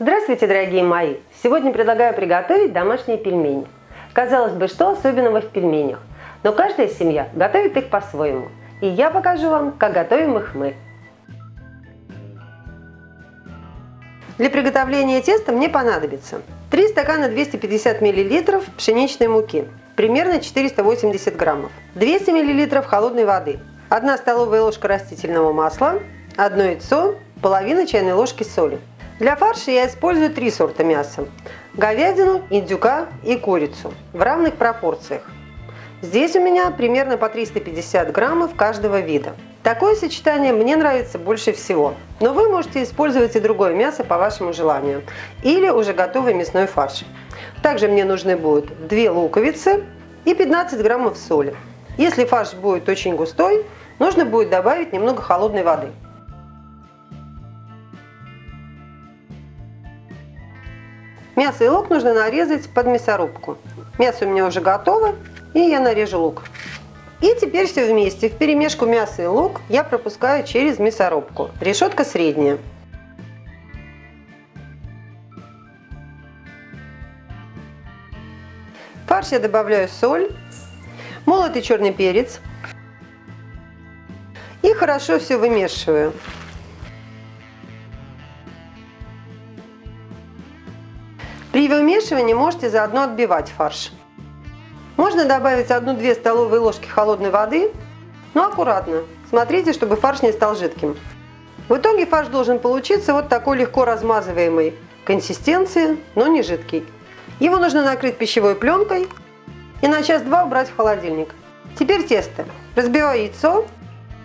Здравствуйте, дорогие мои! Сегодня предлагаю приготовить домашние пельмени. Казалось бы, что особенного в пельменях? Но каждая семья готовит их по-своему. И я покажу вам, как готовим их мы. Для приготовления теста мне понадобится 3 стакана 250 мл пшеничной муки, примерно 480 граммов, 200 мл холодной воды, 1 столовая ложка растительного масла, 1 яйцо, половина чайной ложки соли. Для фарша я использую три сорта мяса – говядину, индюка и курицу в равных пропорциях. Здесь у меня примерно по 350 граммов каждого вида. Такое сочетание мне нравится больше всего, но вы можете использовать и другое мясо по вашему желанию или уже готовый мясной фарш. Также мне нужны будут 2 луковицы и 15 граммов соли. Если фарш будет очень густой, нужно будет добавить немного холодной воды. Мясо и лук нужно нарезать под мясорубку. Мясо у меня уже готово, и я нарежу лук. И теперь все вместе. В перемешку мясо и лук я пропускаю через мясорубку. Решетка средняя. В фарш я добавляю соль, молотый черный перец и хорошо все вымешиваю. Вымешивании можете заодно отбивать фарш. Можно добавить 1-2 столовые ложки холодной воды, но аккуратно. Смотрите, чтобы фарш не стал жидким. В итоге фарш должен получиться вот такой легко размазываемой консистенции, но не жидкий. Его нужно накрыть пищевой пленкой и на час-два убрать в холодильник. Теперь тесто. Разбиваю яйцо,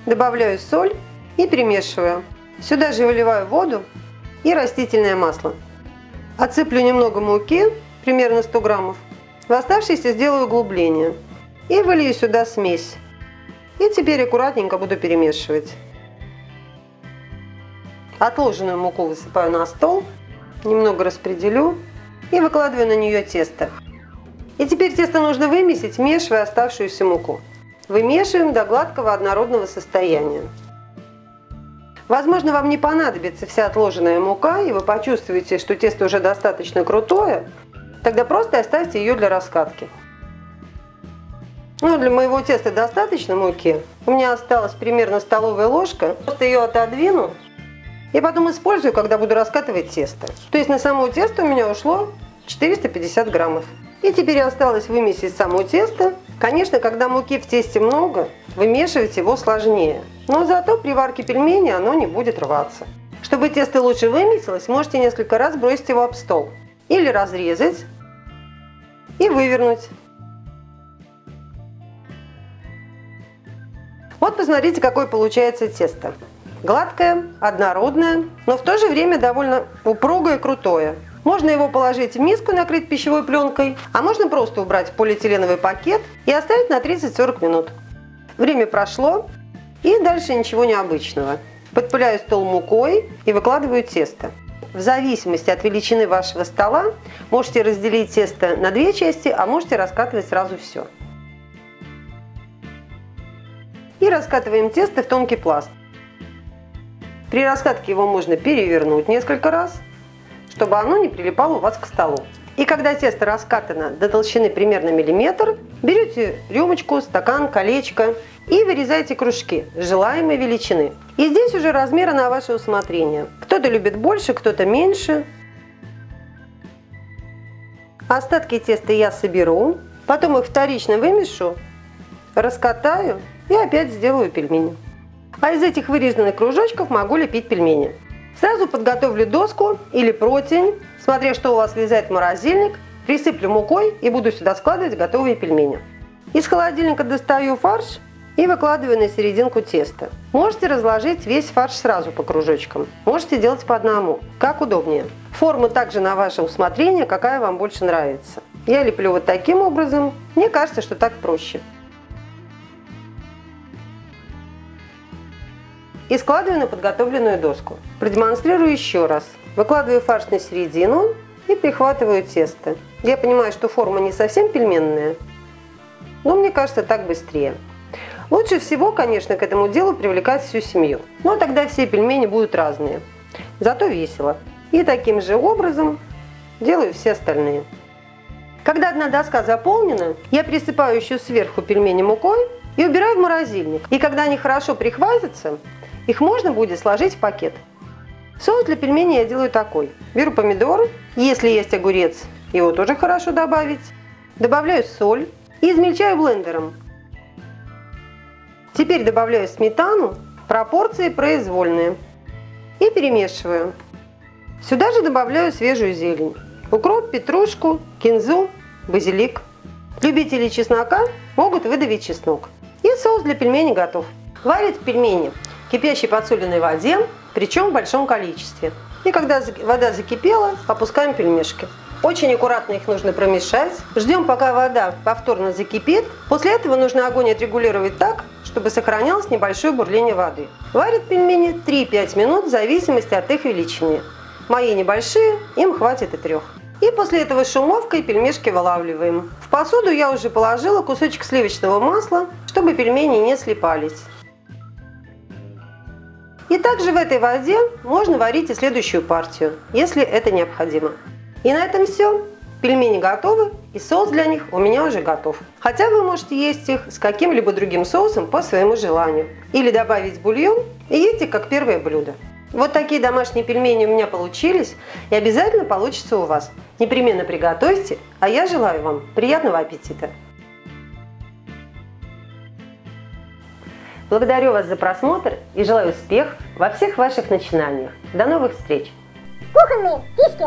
добавляю соль и перемешиваю. Сюда же выливаю воду и растительное масло. Отсыплю немного муки, примерно 100 граммов. В оставшиеся сделаю углубление. И вылью сюда смесь. И теперь аккуратненько буду перемешивать. Отложенную муку высыпаю на стол, немного распределю и выкладываю на нее тесто. И теперь тесто нужно вымесить, вмешивая оставшуюся муку. Вымешиваем до гладкого однородного состояния. Возможно, вам не понадобится вся отложенная мука, и вы почувствуете, что тесто уже достаточно крутое, тогда просто оставьте ее для раскатки. Ну, для моего теста достаточно муки. У меня осталась примерно столовая ложка. Просто ее отодвину и потом использую, когда буду раскатывать тесто. То есть на само тесто у меня ушло 450 граммов. И теперь осталось вымесить само тесто. Конечно, когда муки в тесте много, вымешивать его сложнее. Но зато при варке пельмени оно не будет рваться. Чтобы тесто лучше вымесилось, можете несколько раз бросить его об стол. Или разрезать и вывернуть. Вот посмотрите, какое получается тесто. Гладкое, однородное, но в то же время довольно упругое и крутое. Можно его положить в миску, накрыть пищевой пленкой, а можно просто убрать в полиэтиленовый пакет и оставить на 30-40 минут. Время прошло, и дальше ничего необычного. Подпыляю стол мукой и выкладываю тесто. В зависимости от величины вашего стола можете разделить тесто на две части, а можете раскатывать сразу все. И раскатываем тесто в тонкий пласт. При раскатке его можно перевернуть несколько раз, чтобы оно не прилипало у вас к столу. И когда тесто раскатано до толщины примерно миллиметр, берете рюмочку, стакан, колечко и вырезайте кружки желаемой величины. И здесь уже размеры на ваше усмотрение. Кто-то любит больше, кто-то меньше. Остатки теста я соберу, потом их вторично вымешу, раскатаю и опять сделаю пельмени. А из этих вырезанных кружочков могу лепить пельмени. Сразу подготовлю доску или противень, смотря что у вас влезает в морозильник, присыплю мукой и буду сюда складывать готовые пельмени. Из холодильника достаю фарш и выкладываю на серединку теста. Можете разложить весь фарш сразу по кружочкам, можете делать по одному, как удобнее. Форму также на ваше усмотрение, какая вам больше нравится. Я леплю вот таким образом, мне кажется, что так проще. И складываю на подготовленную доску. Продемонстрирую еще раз. Выкладываю фарш на середину и прихватываю тесто. Я понимаю, что форма не совсем пельменная, но мне кажется так быстрее. Лучше всего, конечно, к этому делу привлекать всю семью. Но тогда все пельмени будут разные. Зато весело. И таким же образом делаю все остальные. Когда одна доска заполнена, я присыпаю еще сверху пельмени мукой и убираю в морозильник. И когда они хорошо прихватятся, их можно будет сложить в пакет. Соус для пельменей я делаю такой. Беру помидоры, если есть огурец, его тоже хорошо добавить. Добавляю соль и измельчаю блендером. Теперь добавляю сметану, пропорции произвольные. И перемешиваю. Сюда же добавляю свежую зелень. Укроп, петрушку, кинзу, базилик. Любители чеснока могут выдавить чеснок. И соус для пельменей готов. Варить пельмени кипящей подсоленной воде, причем в большом количестве. И когда вода закипела, опускаем пельмешки. Очень аккуратно их нужно промешать. Ждем, пока вода повторно закипит. После этого нужно огонь отрегулировать так, чтобы сохранялось небольшое бурление воды. Варят пельмени 3-5 минут в зависимости от их величины. Мои небольшие, им хватит и трех. И после этого шумовкой пельмешки вылавливаем. В посуду я уже положила кусочек сливочного масла, чтобы пельмени не слипались. И также в этой воде можно варить и следующую партию, если это необходимо. И на этом все. Пельмени готовы, и соус для них у меня уже готов. Хотя вы можете есть их с каким-либо другим соусом по своему желанию. Или добавить бульон и есть их как первое блюдо. Вот такие домашние пельмени у меня получились и обязательно получится у вас. Непременно приготовьте, а я желаю вам приятного аппетита! Благодарю вас за просмотр и желаю успехов во всех ваших начинаниях. До новых встреч! Кухонные фишки